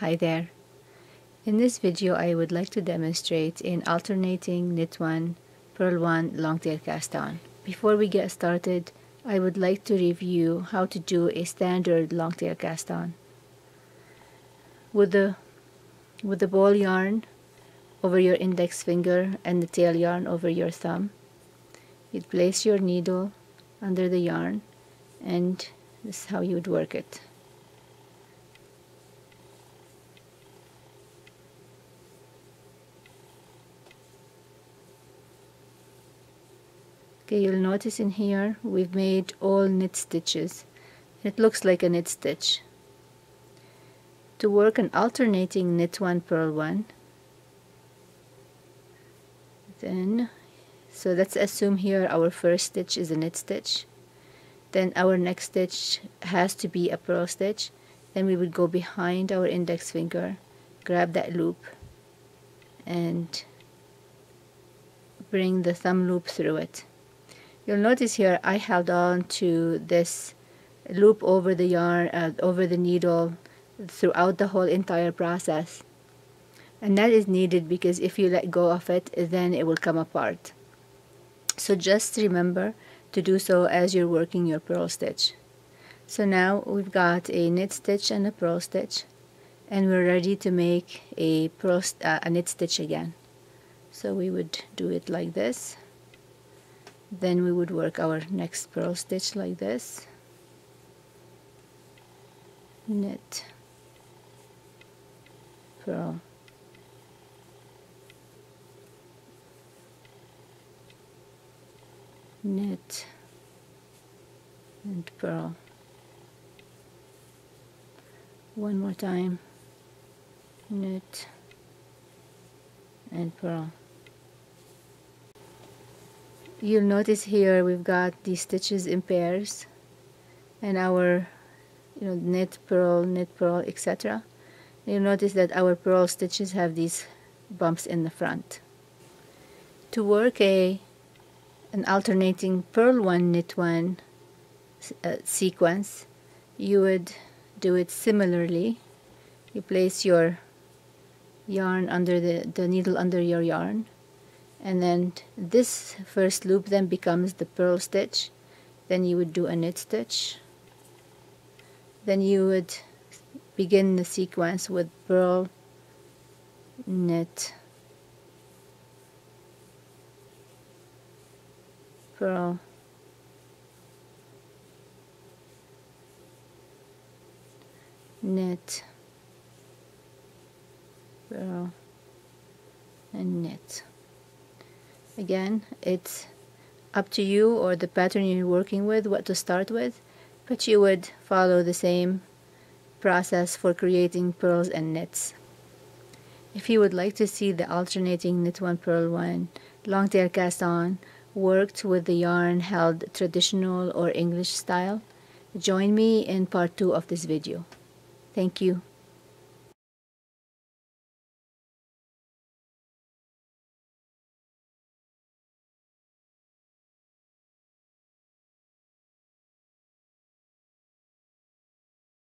Hi there. In this video I would like to demonstrate an alternating knit 1 purl 1 long tail cast on. Before we get started I would like to review how to do a standard long tail cast on. With the with the ball yarn over your index finger and the tail yarn over your thumb you'd place your needle under the yarn and this is how you would work it. Okay, you'll notice in here we've made all knit stitches. It looks like a knit stitch. To work an alternating knit 1 purl 1, then, so let's assume here our first stitch is a knit stitch. Then our next stitch has to be a purl stitch. Then we would go behind our index finger, grab that loop, and bring the thumb loop through it. You'll notice here I held on to this loop over the yarn, uh, over the needle throughout the whole entire process. And that is needed because if you let go of it, then it will come apart. So just remember to do so as you're working your purl stitch. So now we've got a knit stitch and a purl stitch and we're ready to make a, purl, uh, a knit stitch again. So we would do it like this then we would work our next purl stitch like this. Knit purl knit and purl one more time. Knit and purl you'll notice here we've got these stitches in pairs and our you know knit purl knit purl etc you'll notice that our purl stitches have these bumps in the front. To work a an alternating purl one knit one uh, sequence you would do it similarly. You place your yarn under the, the needle under your yarn and then this first loop then becomes the purl stitch. Then you would do a knit stitch. Then you would begin the sequence with purl knit. Purl knit. Purl and knit again it's up to you or the pattern you're working with what to start with but you would follow the same process for creating purls and knits. If you would like to see the alternating knit one purl one long tail cast on worked with the yarn held traditional or English style join me in part 2 of this video. Thank you